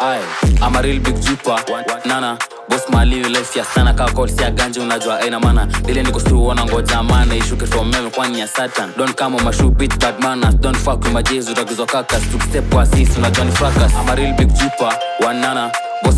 Aye, I'm a real big jupa nana boss mali life ya sana. Kaa call ya ganji unajua aina mana dile niko stu wana ngoja mana ishuke from meme kwani ya satan? Don't come on my shoe bitch bad manners don't fuck with my jizz utagizwa kakas. To step kwa sisi unajua ni fracas. I'm a real big jupa wanana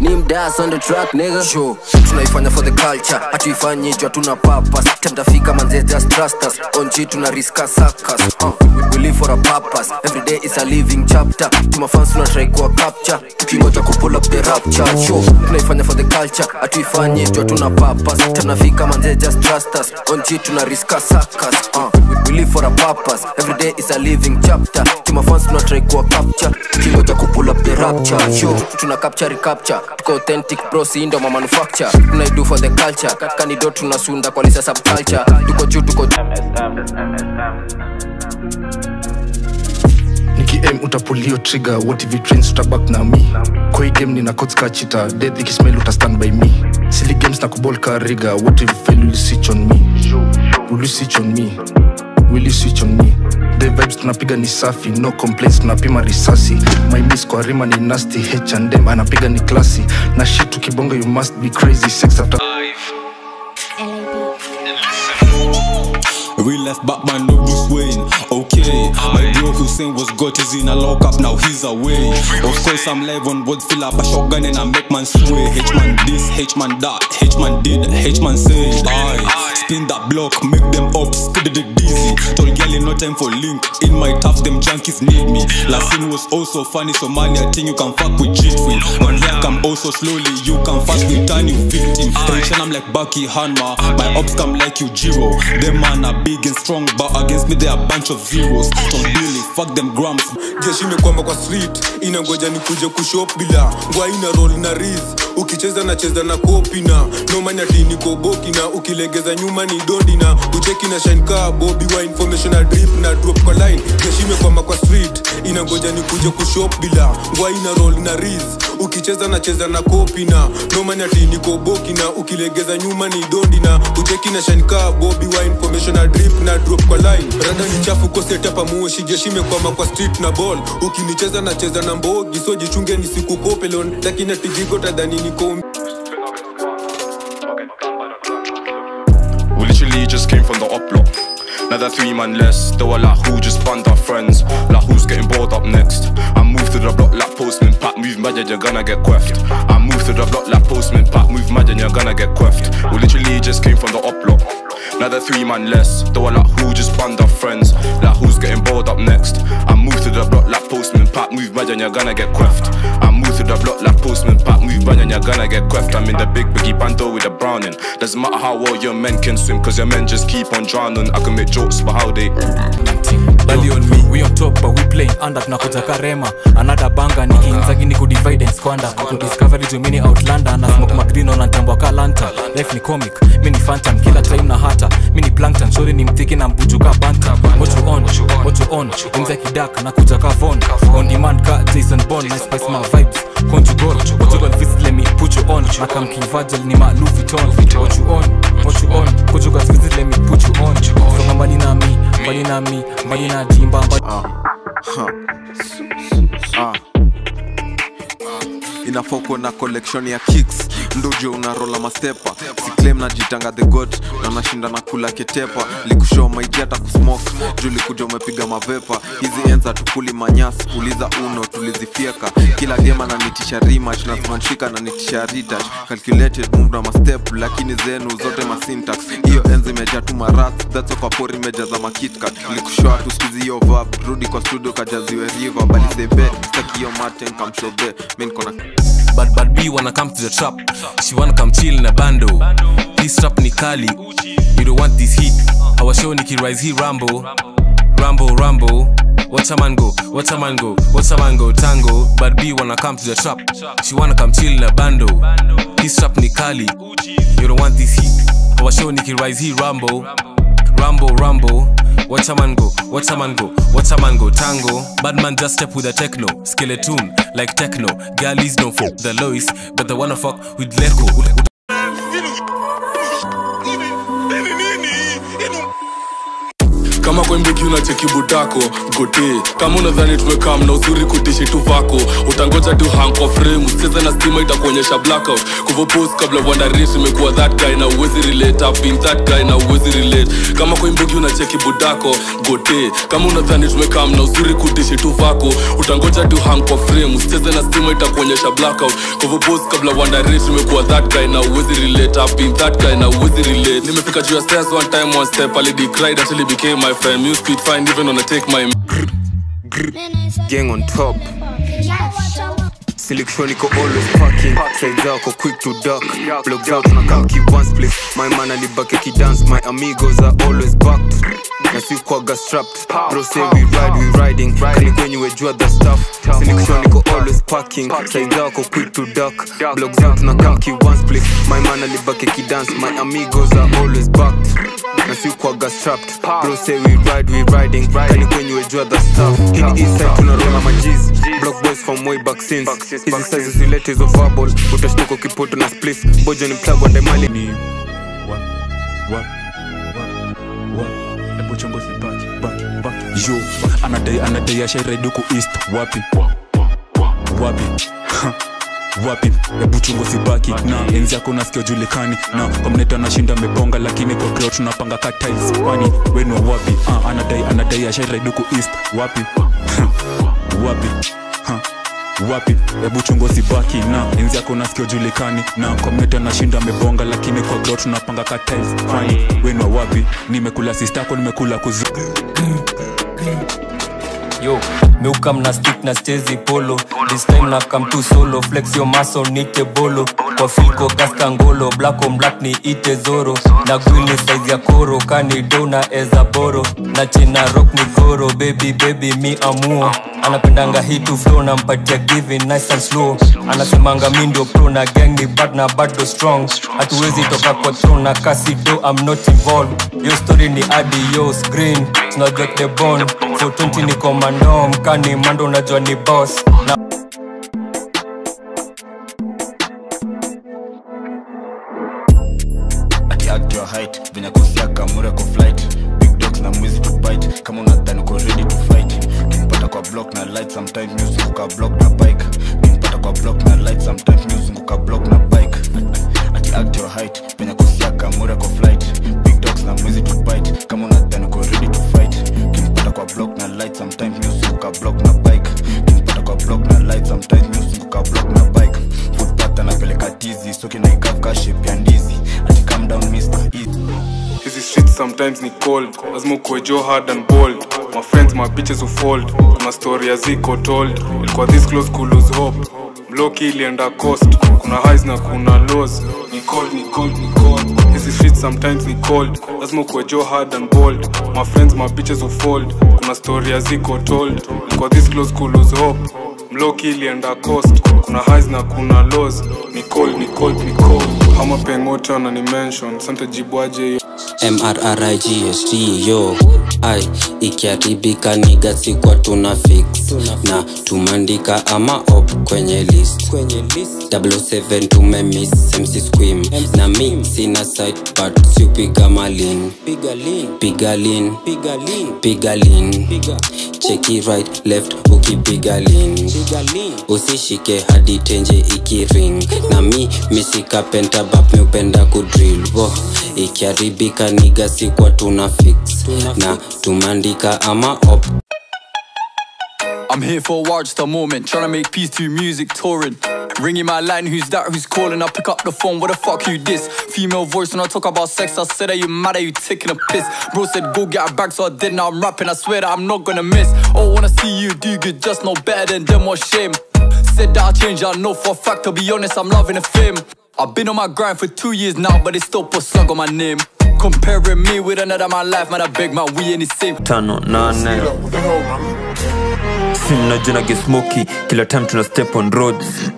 ni mdas on the track nigga. Show tunaifanya for the culture. Hatuifanyi jua tuna papas. Temtafika manze just trust us. Onji tunariska tuna riska sakas uh, we live for a purpose. Every day is a living chapter. Tumafans tuna try kuwa capture. Tukingoja kupull up the rapture. Show tunaifanya for the culture. Hatuifanyi jua tuna papas. Temtafika manze just trust us. Onji tunariska tuna riska sakas uh, we live for a purpose. Every day is a living chapter. Kimafans try kuwa capture. Tukingoja kupull up the rapture. Show tuna capture recapture. Tuko authentic bro si ndo ma manufacture. Tunaido for the culture? Kanido tunasunda kwa lisa subculture. Tuko juu tuko nikiem utapulio trigger what it trains utabak na mi kwa hii game nina codes ka chita death ikismail uta stand by me. Silly games na kubol ka riga what if you fail will you switch on me? Will you switch on me? Will you switch on me? The vibes tunapiga ni safi no complaints tunapima risasi. My miss kwa rima ni nasty h&m anapiga ni klasi na shit tukibonga you must be crazy sex after Real life Batman, no Bruce Wayne. Okay, my bro Hussein was got is in a lockup, now he's away. Of course, I'm live on words, fill up a shotgun and I make man sway. H man this, H man that, H man did, H man say. I spin that block, make them up, skid it dizzy. Told girl no time for link. In my tough, them junkies need me. Last scene was also funny, so money I think you can fuck with cheat with. On rack, I'm also slowly, you can fast with tiny victim. Tension, I'm like Bucky Hanma. My ops come like you, Jiro. Them man are big and strong, but against me they are a bunch of zeros. Tom Billy, fuck them grams. jeshi kwamba kwa street inangoja ni kuja kushop bila ngwa ina roll na riz ukicheza nacheza na kopi na. Nomanyati niko boki na. Ukilegeza nyuma ni dondi na. Ucheki na shine kaa bobi wa information na drip na drop kwa line. Keshime imekwama kwa street inangoja ni kuja kushop bila. Ngwa ina roll na riz. Ukicheza nacheza na kopi na. Nomanyati niko boki na. Ukilegeza nyuma ni dondi na. Ucheki na shine kaa bobi wa information na drip na drop kwa line. Rada ni chafu koseta pamuoshi jeshi imekwama kwa street na ball. Ukinicheza na cheza na mbogi so jichunge nisikukopelon lakini atijigo tadhani niko We literally just came from the up block. Another three man less. They were like, who just banned our friends? Like, who's getting bored up next? I move to the block like postman, pack, move mad and you're gonna get queffed. I move to the block like postman, pack, move mad and you're gonna get queffed. We literally just came from the up block. Another three man less. Though were like, who just banned our friends? Like, who's getting bored up next? I move to the block like postman, pack, move mad and you're gonna get queffed. I move to the block like postman, pack, move mad and you're gonna get queffed. I'm in the big biggie bando with a browning. Doesn't matter how well your men can swim, cause your men just keep on drowning. I can make jokes, but how they. Bali on me, we on top but we playing under tunakuja karema another banga niki nikiinzagi ni kudivide and squander kudiscovery jumini outlander na smoke magreen on antambwa kalanta life ni comic mi ni phantom kila time na hata mi ni plankton shori ni mtiki na mbujuka banta mocho on? Mocho on? Imza kidak na kuja ka von on demand ka Jason Bond my spice my vibes. Conjugal conjugal visit let me put you on. Na kam king Virgil ni ma Louis Vuitton. You on? You on? Conjugal visit let me put you on. Songa mbali na mi mbali na mi mbali na jimba mbali inafoko na collection ya kicks. Ndojo unarola mastepa siclaim najitanga the god na nashinda na kula ketepa. Likushoa maiji hata kusmok juu likuja umepiga mavepa. Hizi enza tukuli manyas uliza uno tulizifieka kila game ananitisha rematch na smanshika ritach retouch. Calculated move na mastep lakini zenu zote masyntax hiyo enzi meja tu marat that's kwa pori imejaza makitkat likushow tusikizi hiyo vap rudi kwa studio kajaziwe river. Bali sebe staki hiyo maten kamshobe mi niko na Bad bad B wanna come to the trap. She wanna come chill in a bando. This trap ni kali. You don't want this heat. Our show Nikki Rise he Rambo. Rambo Rambo. Watch a man go, watch a man go, watch a man go tango. Bad B wanna come to the trap. She wanna come chill in a bando. This trap ni kali. You don't want this heat. Our show Nikki Rise he Rambo. Rambo Rambo. Watch a man go, watch a man go, watch a man go tango. Bad man just step with a techno, skeleton like techno. Girlies don't fuck the Lois, but they wanna fuck with Leko. Kama kwembeki unacheki budako gote. Kama unadhani tumekaa na uzuri kutishi tu vako. Utangoja tu hanko frame usicheze na stima itakuonyesha blackout. Kuvopos kabla wandarit imekuwa that guy na uwezi relate. I've been that guy na uwezi relate. Kama kwembeki unacheki budako gote. Kama unadhani tumekaa na uzuri kutishi tu vako. Utangoja tu hanko frame usicheze na stima itakuonyesha blackout. Kuvopos kabla wandarit imekuwa that guy na uwezi relate. I've been that guy na uwezi relate. Nimefika juu ya stairs one time one step alidicried until he became my friend music speed fine even when I take my gang on top. Selection iko always packing side zako quick to duck. Block out na kaki one split. My man alibaki kidance my amigos are always backed. Na si kwaga strapped. Bro say we ride we riding. Kali kwenye wejua the stuff. Selection iko always packing side zako quick to duck. Block out na kaki one split. My man alibaki kidance my amigos are always backed na si kwaga strapped. Bro say we ride we riding. Kani kwenye wejua the stuff. Hini ni east side tunarola majiz block boys from way back since. Hizi size zilete hizo verbal. Utashtuka kipoto na spliff. Bojo ni plug wa daimali ni yo anadai anadai ku east wapi? Wapi wapi? Hebu chungo sibaki. Na enzi yako nasikia julikani. Na komneta anashinda meponga lakini kwa crowd tunapanga katiles kwani wenu wa wapi? Uh, anadai anadai ashaireduku east. Wapi? Wapi? Wapi? Hebu chungo sibaki. Na enzi yako nasikia julikani. Na komneta anashinda amebonga lakini kwa crowd tunapanga katiles kwani wenu wa wapi? Nimekula sistako nimekula kuzu yo. Meuka na stick na stezi polo. This time na to solo. Flex yo maso nite bolo. Kwa filko gaska ngolo. Black ni ite zoro. Na gwini size ya koro. Kani dona eza boro. Na china rock ni goro. Baby baby mi amuo anapendanga hitu flow na mpatia giving nice and slow. Anasemanga mi ndio pro na gang ni bad na bado strong. Hatuwezi toka kwa throne na kasi do I'm not involved. Yo story ni adios green. Tunajua the bond 420 ni komando mkani mando unajua ni boss. Na sometimes ni cold. Lazima ukuwe jo hard and bold. My friends my bitches who fold. Kuna story aziko ziko told. Ilikuwa this close kulose lose hope. Bloki ilienda cost kuna highs na kuna lows. Ni cold ni cold ni cold. Hizi streets sometimes ni cold. Lazima ukuwe jo hard and bold. My friends my bitches who fold. Kuna story aziko ziko told. Ilikuwa this close kulose lose hope. Mloki ilienda cost kuna highs na kuna lows. Ni cold ni cold ni cold. Hama pengote wanani mention. Sante jibwaje mrrigst yo ai ikiharibika niga sikwa tuna fix. Na tumandika ama op kwenye list. 7 tumemis mc squim na mi sina site but siupiga malin. Piga lin. Piga lin. Cheki right left ukipiga lin. Usishike hadi tenje ikiring na mi misika pentabap miupenda kudrill. Wo ikiharibika niga sikwa tuna fix na tumandika ama op I'm here for a the just a moment. Tryna make peace through music touring. Ringing my line, who's that? Who's calling? I pick up the phone, what the fuck you this? Female voice when I talk about sex, I said, Are you mad? Are you taking a piss? Bro said, Go get a bag, so I did. Now I'm rapping, I swear that I'm not gonna miss. Oh, wanna see you do good, just no better than them, what shame. Said that I'll change, I know for a fact, to be honest, I'm loving the fame. I've been on my grind for two years now, but it's still put slug on my name. Comparing me with another my life, man, I beg my we in the same. tano nane sinajina gesmoki kila time tuna step on roads.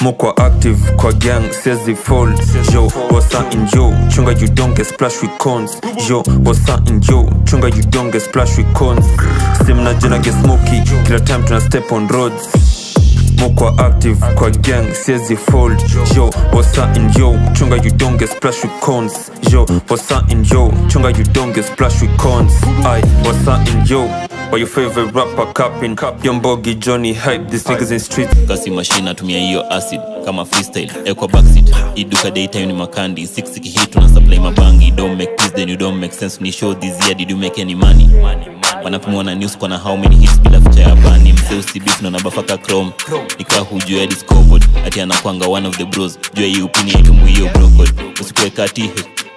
Mukwa active kwa gang siezi fold. Yo wasa in yo chunga you don't get splash with cons yo wasa in yo chunga you don't get splash with cons simna jina get smoky. Kila time tuna step on roads mukwa active kwa gang siezi fold. Yo wasa in yo? Chunga you don't get splash with cons yo wasa in yo? Chunga you don't get splash with cons i wasa in yo? Or your favorite rapper capping? Young Boggy, Johnny Hype, these niggas in street. Kasi machine atumia hiyo acid kama freestyle. Ekwa backseat. Iduka daytime ni makandi. 6 hit tuna supply mabangi. Don't make peace then you don't make sense. Ni show this year did you make any money wanapimwa na news kwa na how many hits bila ficha ya bani. Usibif na nabafaka chrome. Nikaa hujua ya discobod ati anakwanga one of the bros. Jua hii upini yaitumbu hiyo brokod usikuwe kati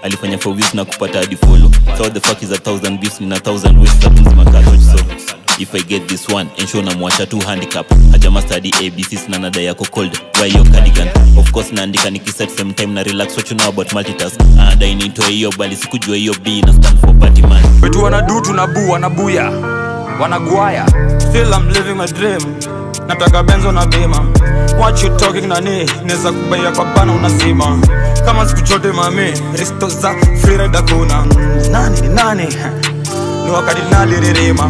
alifanya for views na kupata adifolo follow. So the fuck is a thousand beefs mina thousand ways za so if i get this one ensure namwacha tu handicap. Hajama study abcs na nada yako cold. Why yo cardigan? Of course naandika nikiset same time na relax what you know about multitask? Anadai nitoe hiyo bali sikujua hiyo b na stand for party man. Wetu wanadu tunabu wanabuya wanagwaya still I'm living my dream. Nataka benzo na bima. What you talking nani neza kubaya kwa bana unasima kama siku chote mami risto za freeride kuna. Nani nani ni wakati nalirima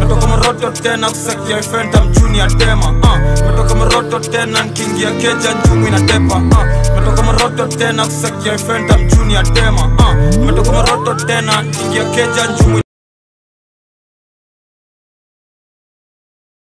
metoka moroto tena kusakia fenta mjuni ya tema uh. metoka moroto tena nkiingia keja njumu inatepa uh. metoka moroto tena kusakia fenta mjuni ya tema uh. metoka moroto tena nkiingia keja njumu